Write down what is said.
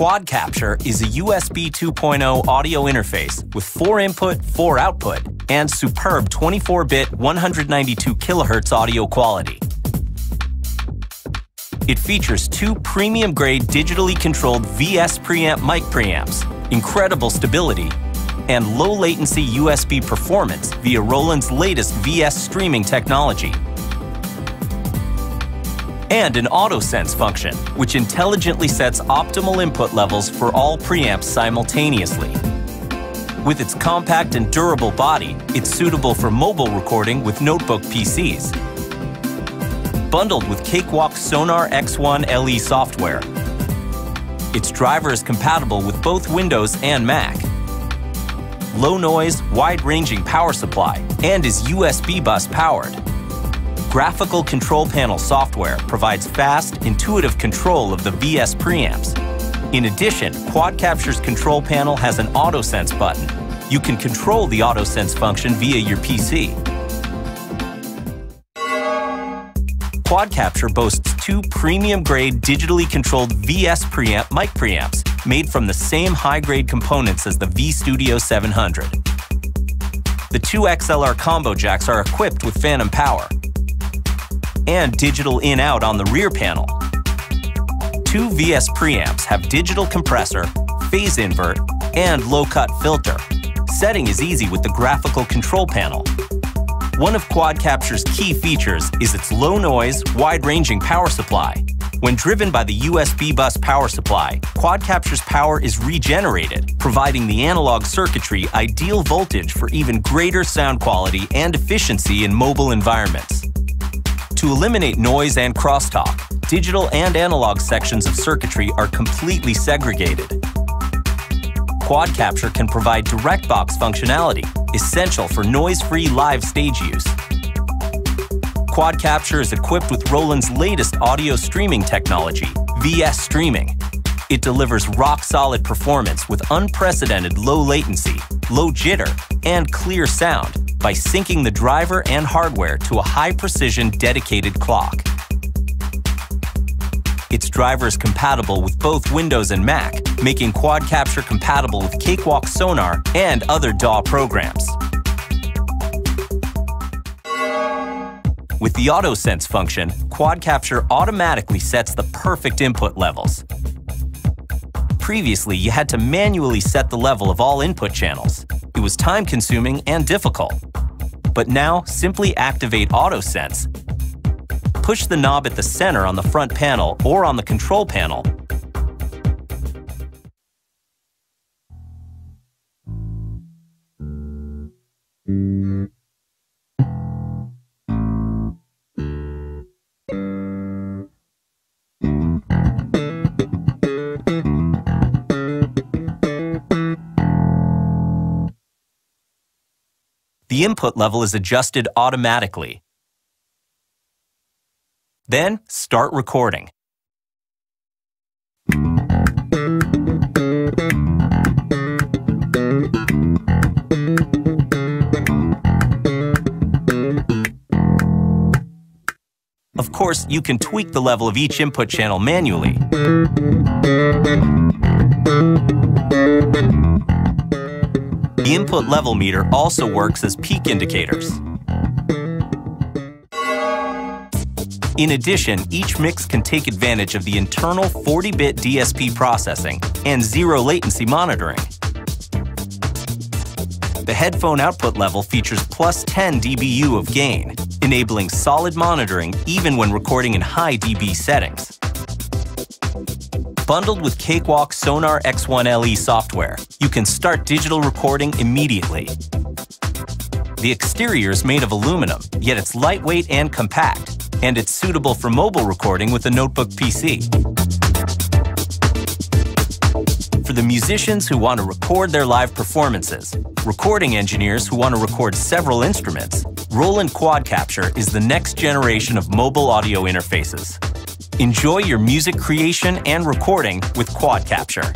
Quad Capture is a USB 2.0 audio interface with 4 input, 4 output, and superb 24 bit 192 kHz audio quality. It features two premium grade digitally controlled VS preamp mic preamps, incredible stability, and low latency USB performance via Roland's latest VS streaming technology. And an AutoSense function, which intelligently sets optimal input levels for all preamps simultaneously. With its compact and durable body, it's suitable for mobile recording with notebook PCs. Bundled with Cakewalk Sonar X1 LE software. Its driver is compatible with both Windows and Mac low noise, wide ranging power supply, and is USB bus powered. Graphical Control Panel software provides fast, intuitive control of the VS preamps. In addition, Quad Capture's control panel has an AutoSense button. You can control the AutoSense function via your PC. Quad Capture boasts two premium-grade digitally controlled VS preamp mic preamps made from the same high-grade components as the V-Studio 700. The two XLR combo jacks are equipped with phantom power and digital in-out on the rear panel. Two VS preamps have digital compressor, phase invert, and low-cut filter. Setting is easy with the graphical control panel. One of Quad Capture's key features is its low noise, wide-ranging power supply, when driven by the USB bus power supply, Quad Capture's power is regenerated, providing the analog circuitry ideal voltage for even greater sound quality and efficiency in mobile environments. To eliminate noise and crosstalk, digital and analog sections of circuitry are completely segregated. Quad Capture can provide DirectBox functionality, essential for noise-free live stage use. Quad Capture is equipped with Roland's latest audio streaming technology, VS Streaming. It delivers rock-solid performance with unprecedented low latency, low jitter, and clear sound by syncing the driver and hardware to a high-precision dedicated clock. Its driver is compatible with both Windows and Mac, making Quad Capture compatible with Cakewalk Sonar and other DAW programs. With the AutoSense function, Quad Capture automatically sets the perfect input levels. Previously, you had to manually set the level of all input channels. It was time-consuming and difficult. But now, simply activate AutoSense, push the knob at the center on the front panel or on the control panel, the input level is adjusted automatically. Then start recording. Of course, you can tweak the level of each input channel manually. The input level meter also works as peak indicators. In addition, each mix can take advantage of the internal 40-bit DSP processing and zero latency monitoring. The headphone output level features plus 10 dBu of gain, enabling solid monitoring even when recording in high dB settings bundled with Cakewalk Sonar X1 LE software, you can start digital recording immediately. The exterior is made of aluminum, yet it's lightweight and compact, and it's suitable for mobile recording with a notebook PC. For the musicians who want to record their live performances, recording engineers who want to record several instruments, Roland Quad Capture is the next generation of mobile audio interfaces. Enjoy your music creation and recording with Quad Capture.